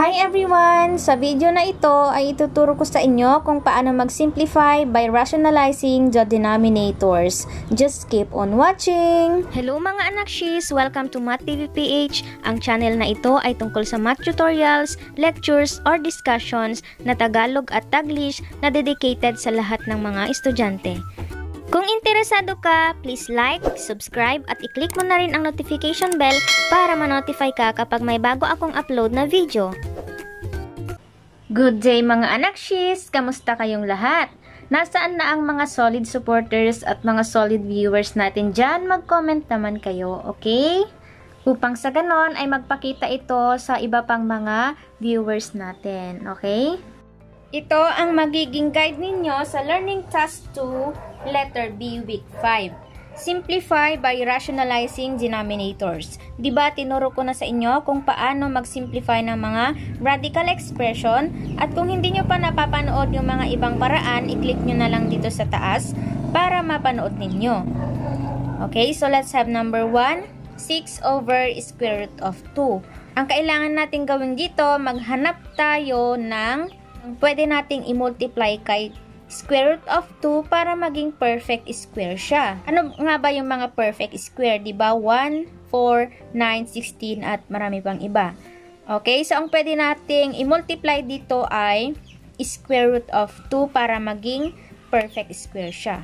Hi everyone! Sa video na ito ay ituturo ko sa inyo kung paano mag-simplify by rationalizing the denominators. Just keep on watching! Hello mga anak shis! Welcome to Math TV PH. Ang channel na ito ay tungkol sa math tutorials, lectures, or discussions na Tagalog at Taglish na dedicated sa lahat ng mga estudyante. Kung interesado ka, please like, subscribe at i-click mo na rin ang notification bell para ma-notify ka kapag may bago akong upload na video. Good day mga anak shis! Kamusta kayong lahat? Nasaan na ang mga solid supporters at mga solid viewers natin dyan? Mag-comment naman kayo, okay? Upang sa ganon ay magpakita ito sa iba pang mga viewers natin, okay? Ito ang magiging guide ninyo sa Learning Task 2 Letter B, Week 5. Simplify by rationalizing denominators. Diba tinuro ko na sa inyo kung paano mag-simplify ng mga radical expression at kung hindi nyo pa napapanood yung mga ibang paraan, i-click nyo na lang dito sa taas para mapanood ninyo. Okay, so let's have number 1, 6 over square root of 2. Ang kailangan natin gawin dito, maghanap tayo ng pwede nating i-multiply kay square root of 2 para maging perfect square siya. Ano nga ba yung mga perfect square? ba diba? 1, 4, 9, 16 at marami pang iba. Okay, so ang pwede nating i-multiply dito ay square root of 2 para maging perfect square siya.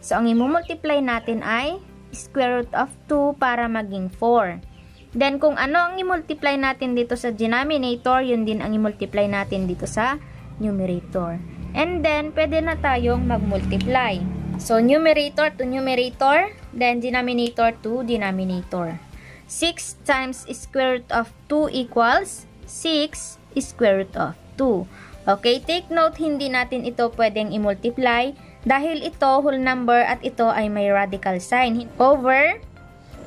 So ang i-multiply natin ay square root of 2 para maging 4. Then kung ano ang i-multiply natin dito sa denominator, yun din ang i-multiply natin dito sa numerator. And then, pwede na tayong mag-multiply. So, numerator to numerator, then denominator to denominator. 6 times square root of 2 equals 6 square root of 2. Okay, take note, hindi natin ito pwedeng i-multiply dahil ito whole number at ito ay may radical sign. Over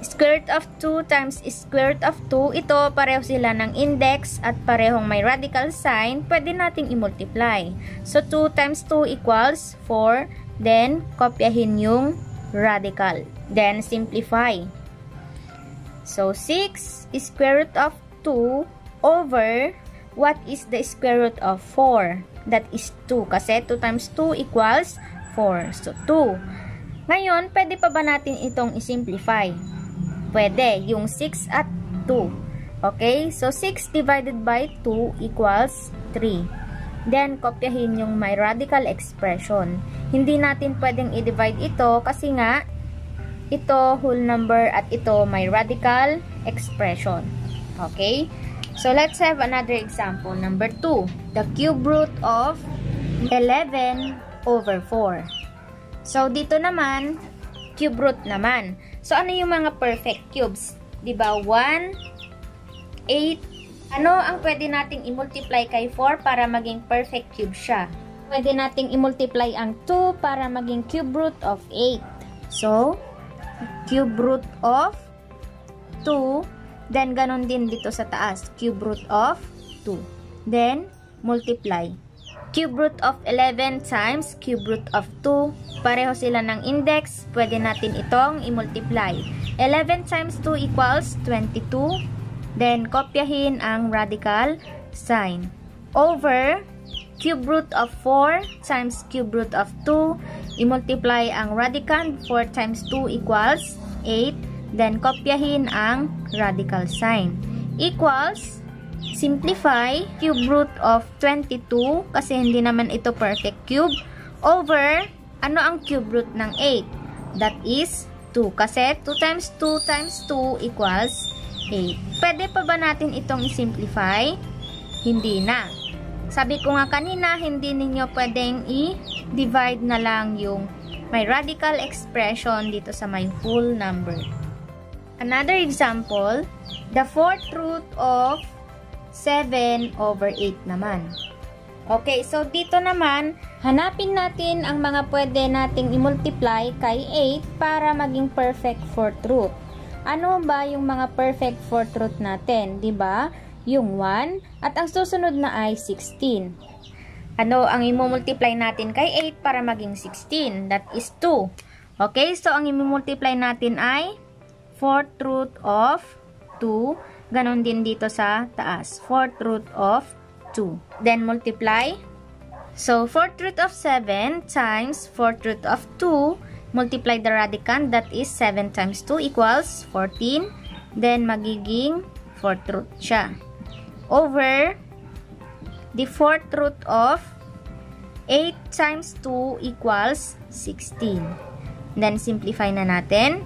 Square root of 2 times square root of 2, ito pareho sila ng index at parehong may radical sign, pwede nating i-multiply. So 2 times 2 equals 4, then kopyahin yung radical. Then simplify. So 6 square root of 2 over what is the square root of 4? That is 2 kasi 2 times 2 equals 4. So 2. Ngayon, pwede pa ba natin itong i-simplify? Pwede, yung 6 at 2. Okay? So, 6 divided by 2 equals 3. Then, kopyahin yung may radical expression. Hindi natin pwedeng i-divide ito kasi nga, ito whole number at ito may radical expression. Okay? So, let's have another example. Number 2. The cube root of 11 over 4. So, dito naman, cube root naman. So, ano yung mga perfect cubes? ba diba? 1, 8, ano ang pwede nating i-multiply kay 4 para maging perfect cube siya? Pwede nating i-multiply ang 2 para maging cube root of 8. So, cube root of 2, then ganun din dito sa taas, cube root of 2. Then, multiply. Cube root of 11 times cube root of 2. Pareho sila ng index. Pwede natin itong i-multiply. 11 times 2 equals 22. Then, kopyahin ang radical sign. Over cube root of 4 times cube root of 2. I-multiply ang radicand. 4 times 2 equals 8. Then, kopyahin ang radical sign. Equals simplify cube root of 22 kasi hindi naman ito perfect cube over ano ang cube root ng 8 that is 2 kasi 2 times 2 times 2 equals 8 pwede pa ba natin itong simplify hindi na. Sabi ko nga kanina hindi ninyo pwedeng i-divide na lang yung may radical expression dito sa may whole number. Another example the fourth root of 7 over 8 naman. Okay, so dito naman, hanapin natin ang mga pwede nating i-multiply kay 8 para maging perfect fourth root. Ano ba yung mga perfect fourth root natin? ba? Diba? Yung 1 at ang susunod na ay 16. Ano ang i-multiply natin kay 8 para maging 16? That is 2. Okay, so ang i-multiply natin ay fourth root of 2 Ganon din dito sa taas. Fourth root of 2. Then multiply. So, fourth root of 7 times fourth root of 2. Multiply the radicand. That is 7 times 2 equals 14. Then magiging fourth root siya. Over the fourth root of 8 times 2 equals 16. Then, simplify na natin.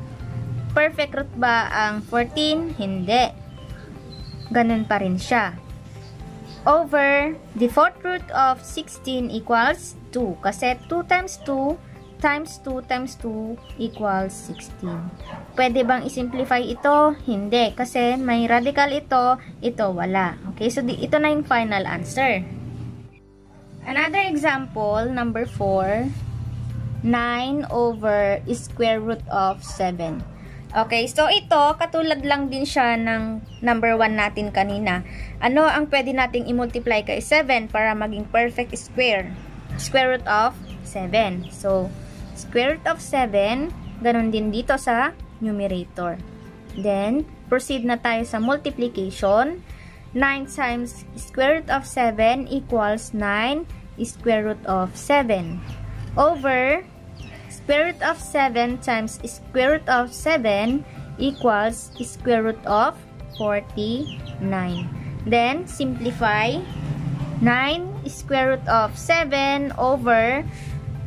Perfect root ba ang 14? Hindi. Ganun pa rin siya. Over the fourth root of 16 equals 2. Kasi 2 times 2 times 2 times 2 equals 16. Pwede bang isimplify ito? Hindi. Kasi may radical ito, ito wala. Okay, so ito na yung final answer. Another example, number 4, 9 over square root of 7. Okay, so ito, katulad lang din siya ng number 1 natin kanina. Ano ang pwede nating i-multiply kay 7 para maging perfect square? Square root of 7. So, square root of 7, ganun din dito sa numerator. Then, proceed na tayo sa multiplication. 9 times square root of 7 equals 9 square root of 7 over square root of 7 times square root of 7 equals square root of 49. Then, simplify. 9 square root of 7 over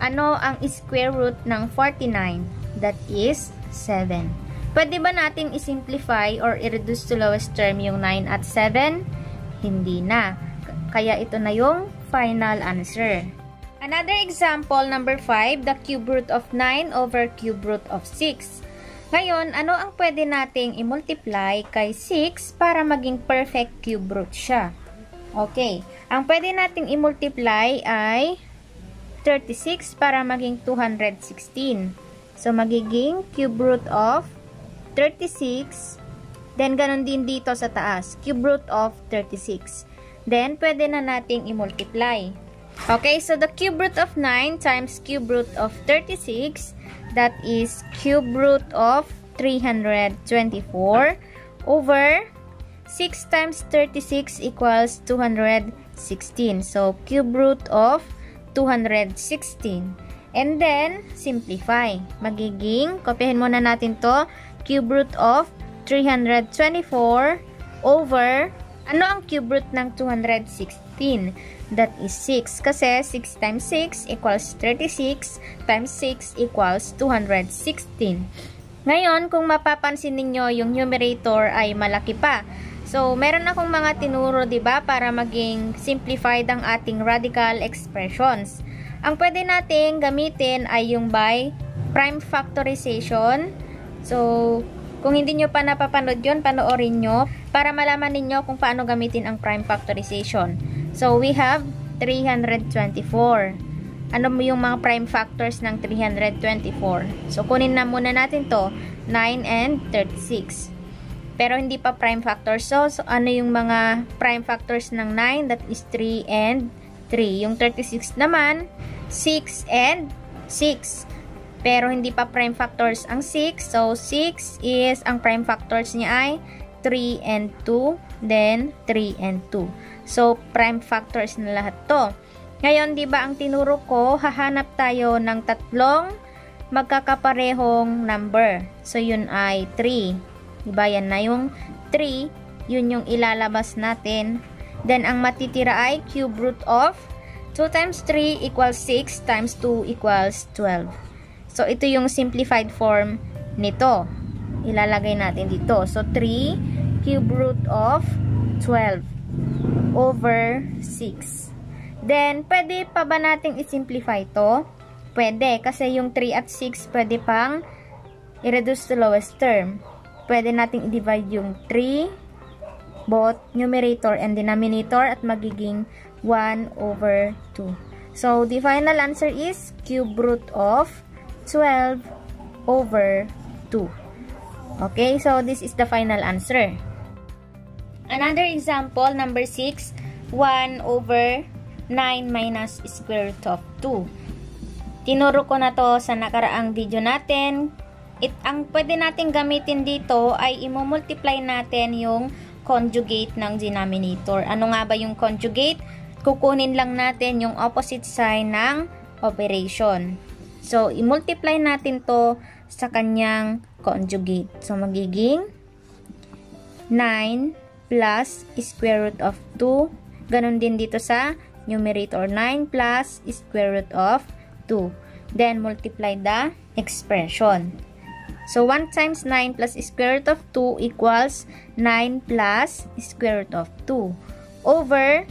ano ang square root ng 49? That is 7. Pwede ba nating isimplify or i-reduce to lowest term yung 9 at 7? Hindi na. Kaya ito na yung final answer. Another example, number 5, the cube root of 9 over cube root of 6. Ngayon, ano ang pwede nating i-multiply kay 6 para maging perfect cube root siya? Okay. Ang pwede nating i-multiply ay 36 para maging 216. So, magiging cube root of 36. Then, ganun din dito sa taas. Cube root of 36. Then, pwede na nating i-multiply. Okay, so the cube root of 9 times cube root of 36, that is cube root of 324 over 6 times 36 equals 216. So, cube root of 216. And then, simplify. Magiging, kopyahin muna natin to, cube root of 324 over, ano ang cube root ng 216? That is 6. Kasi 6 times 6 equals 36 times 6 equals 216. Ngayon, kung mapapansin ninyo, yung numerator ay malaki pa. So, meron akong mga tinuro, ba, para maging simplified ang ating radical expressions. Ang pwede nating gamitin ay yung by prime factorization. So, kung hindi nyo pa napapanood yun, panoorin nyo para malaman ninyo kung paano gamitin ang prime factorization. So, we have 324. Ano mo yung mga prime factors ng 324? So, kunin na muna natin to 9 and 36. Pero hindi pa prime factors. So, so ano yung mga prime factors ng 9? That is 3 and 3. Yung 36 naman, 6 and 6. Pero hindi pa prime factors ang 6. So, 6 is, ang prime factors niya ay 3 and 2, then 3 and 2. So, prime factors na lahat to. Ngayon, di ba ang tinuro ko, hahanap tayo ng tatlong magkakaparehong number. So, yun ay 3. Di ba yan na yung 3, yun yung ilalabas natin. Then, ang matitira ay cube root of 2 times 3 equals 6 times 2 equals 12. So, ito yung simplified form nito. Ilalagay natin dito. So, 3 cube root of 12 over 6. Then, pwede pa ba nating isimplify to? Pwede, kasi yung 3 at 6 pwede pang i-reduce to lowest term. Pwede nating i-divide yung 3, both numerator and denominator, at magiging 1 over 2. So, the final answer is cube root of 12 over 2. Okay, so this is the final answer. Another example, number 6, 1 over 9 minus square root of 2. Tinuro ko na to sa nakaraang video natin. It, ang pwede natin gamitin dito ay imumultiply natin yung conjugate ng denominator. Ano nga ba yung conjugate? Kukunin lang natin yung opposite sign ng operation. So, i-multiply natin to sa kanyang conjugate. So, magiging 9 plus square root of 2. Ganon din dito sa numerator. 9 plus square root of 2. Then, multiply the expression. So, 1 times 9 plus square root of 2 equals 9 plus square root of 2. Over,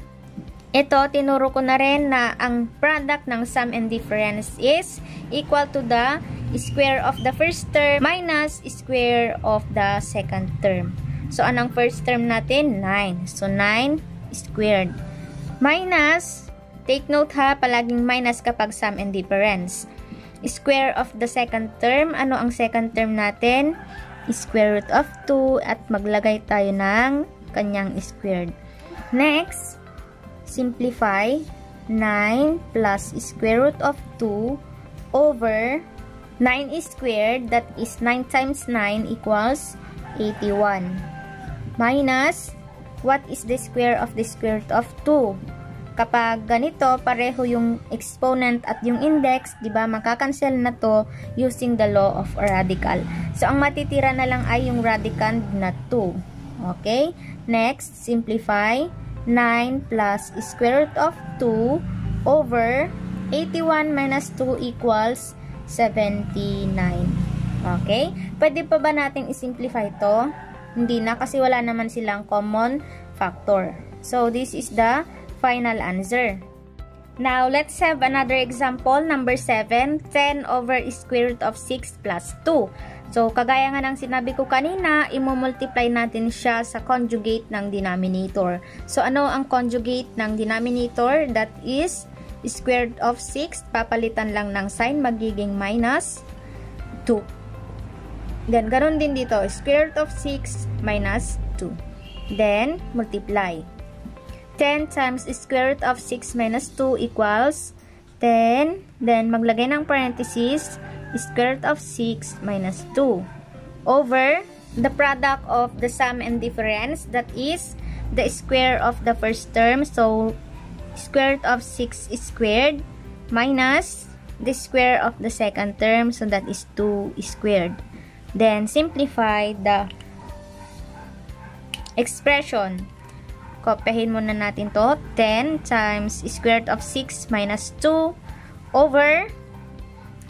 ito, tinuro ko na rin na ang product ng sum and difference is equal to the square of the first term minus square of the second term. So, anong first term natin? 9. So, 9 squared. Minus, take note ha, palaging minus kapag sum and difference square of the second term. Ano ang second term natin? Square root of 2 at maglagay tayo ng kanyang squared. Next, simplify 9 plus square root of 2 over 9 squared, that is 9 times 9 equals 81. Minus, what is the square of the square root of 2? Kapag ganito, pareho yung exponent at yung index, di ba, makakancel na to using the law of radical. So, ang matitira na lang ay yung radicand na 2. Okay? Next, simplify. 9 plus square root of 2 over 81 minus 2 equals 79. Okay? Pwede pa ba natin isimplify to? Hindi na kasi wala naman silang common factor. So, this is the final answer. Now, let's have another example, number 7, 10 over square root of 6 plus 2. So, kagaya nga ng sinabi ko kanina, imumultiply natin siya sa conjugate ng denominator. So, ano ang conjugate ng denominator? That is square root of 6, papalitan lang ng sign, magiging minus 2. Then, ganoon din dito, square root of 6 minus 2. Then, multiply. 10 times square root of 6 minus 2 equals 10. Then, maglagay ng parenthesis, square root of 6 minus 2 over the product of the sum and difference that is the square of the first term. So, square root of 6 squared minus the square of the second term. So, that is 2 squared. Then, simplify the expression Kopyahin muna natin to. 10 times square root of 6 minus 2 over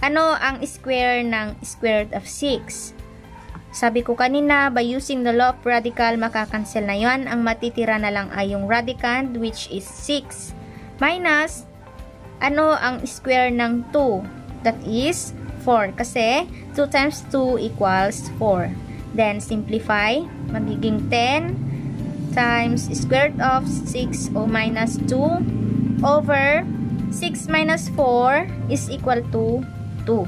ano ang square ng square root of 6? Sabi ko kanina, by using the law of radical, makakancel na yon Ang matitira na lang ay yung radicand, which is 6. Minus, ano ang square ng 2? That is 4. Kasi, 2 times 2 equals 4. Then, simplify. Magiging 10 times square root of 6 o minus 2 over 6 minus 4 is equal to 2.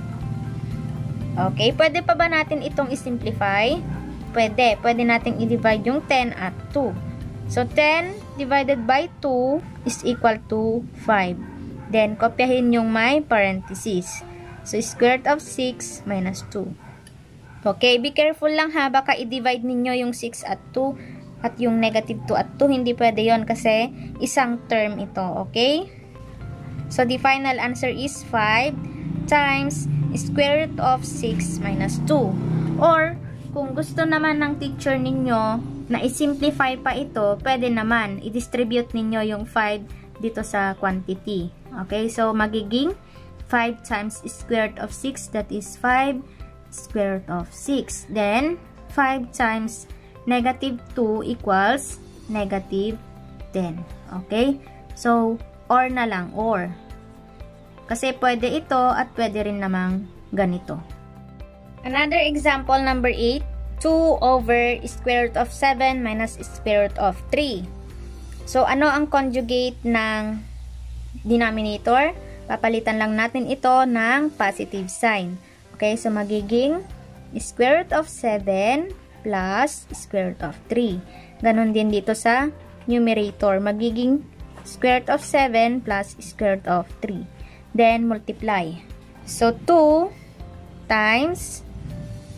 Okay, pwede pa ba natin itong isimplify? Pwede. Pwede natin i-divide yung 10 at 2. So, 10 divided by 2 is equal to 5. Then, kopyahin yung may parenthesis. So, square root of 6 minus 2. Okay, be careful lang ha. Baka i-divide ninyo yung 6 at 2 at yung negative 2 at 2, hindi pwede yon kasi isang term ito, okay? So, the final answer is 5 times square root of 6 minus 2. Or, kung gusto naman ng teacher ninyo na isimplify pa ito, pwede naman i-distribute ninyo yung 5 dito sa quantity. Okay? So, magiging 5 times square root of 6, that is 5 square root of 6. Then, 5 times negative 2 equals negative 10. Okay? So, or na lang, or. Kasi pwede ito at pwede rin namang ganito. Another example, number 8. 2 over square root of 7 minus square root of 3. So, ano ang conjugate ng denominator? Papalitan lang natin ito ng positive sign. Okay, so magiging square root of 7 plus square root of 3. Ganon din dito sa numerator. Magiging square root of 7 plus square root of 3. Then, multiply. So, 2 times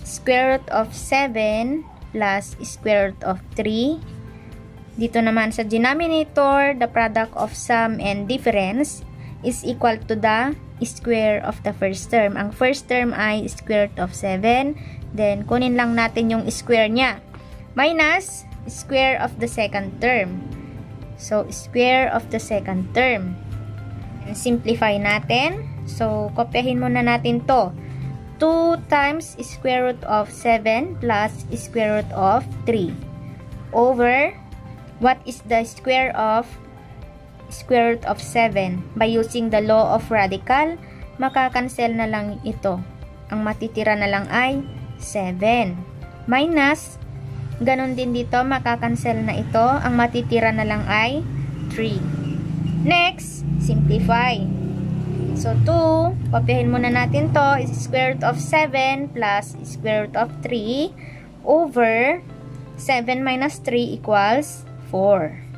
square root of 7 plus square root of 3. Dito naman sa denominator, the product of sum and difference is equal to the square of the first term. Ang first term ay square root of 7. Then, kunin lang natin yung square niya. Minus square of the second term. So, square of the second term. And simplify natin. So, kopyahin muna natin to. 2 times square root of 7 plus square root of 3 over what is the square of square root of 7. By using the law of radical, makakancel na lang ito. Ang matitira na lang ay 7. Minus, ganun din dito, makakancel na ito. Ang matitira na lang ay 3. Next, simplify. So, 2, kopyahin muna natin to, is square root of 7 plus square root of 3 over 7 minus 3 equals 4.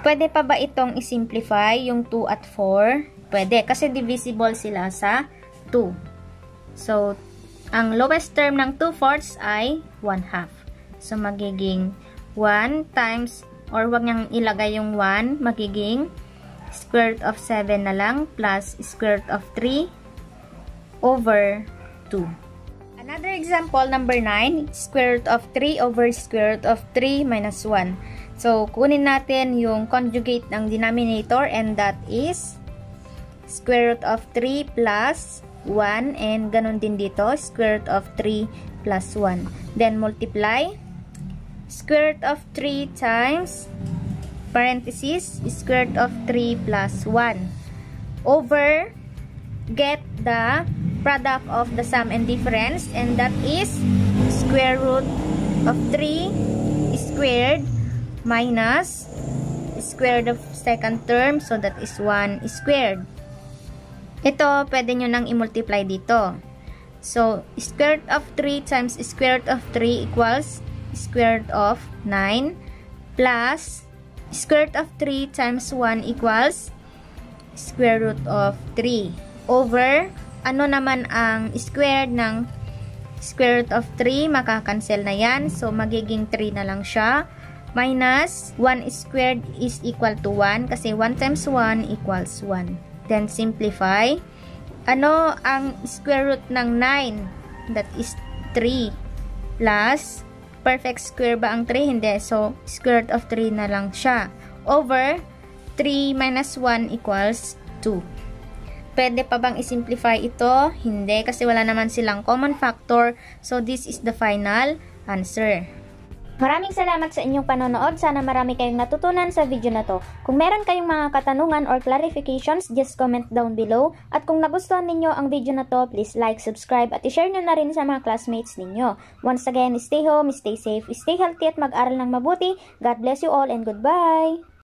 Pwede pa ba itong isimplify yung 2 at 4? Pwede, kasi divisible sila sa 2. So, ang lowest term ng 2 fourths ay 1 half. So, magiging 1 times, or wag niyang ilagay yung 1, magiging square root of 7 na lang plus square root of 3 over 2. Another example, number 9, square root of 3 over square root of 3 minus 1. So, kunin natin yung conjugate ng denominator and that is square root of 3 plus 1 and ganun din dito, square root of 3 plus 1. Then, multiply square root of 3 times parenthesis square root of 3 plus 1 over get the product of the sum and difference and that is square root of 3 squared minus square of second term. So, that is 1 squared. Ito, pwede nyo nang i-multiply dito. So, square root of 3 times square root of 3 equals square root of 9 plus square root of 3 times 1 equals square root of 3 over ano naman ang square ng square root of 3 makakancel na yan so magiging 3 na lang siya minus 1 squared is equal to 1 kasi 1 times 1 equals 1. Then simplify. Ano ang square root ng 9? That is 3 plus perfect square ba ang 3? Hindi. So, square root of 3 na lang siya. Over 3 minus 1 equals 2. Pwede pa bang isimplify ito? Hindi, kasi wala naman silang common factor. So, this is the final answer. Maraming salamat sa inyong panonood. Sana marami kayong natutunan sa video na to. Kung meron kayong mga katanungan or clarifications, just comment down below. At kung nagustuhan ninyo ang video na to, please like, subscribe, at i-share nyo na rin sa mga classmates ninyo. Once again, stay home, stay safe, stay healthy, at mag-aral ng mabuti. God bless you all and goodbye!